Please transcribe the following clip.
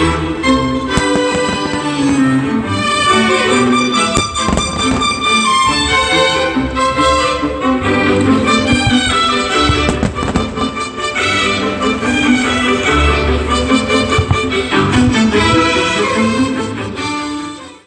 you.